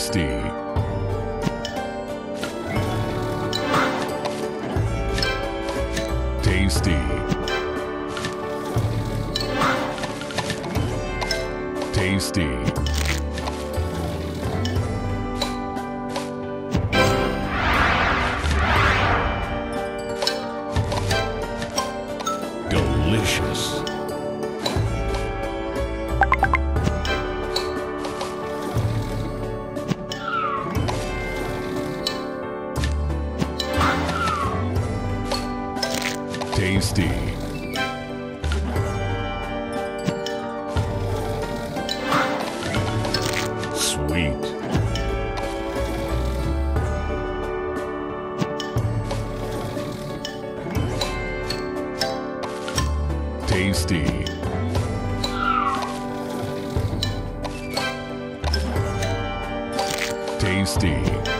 Tasty. Tasty. Tasty. Delicious. Tasty. Sweet. Tasty. Tasty.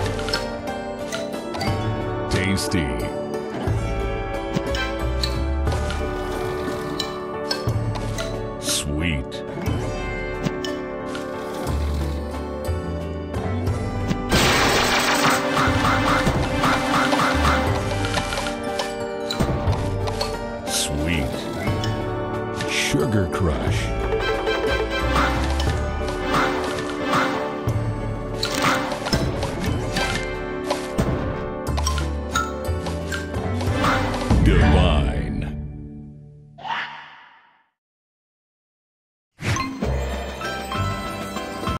Tasty. Sweet. Sweet. Sugar Crush. Divine.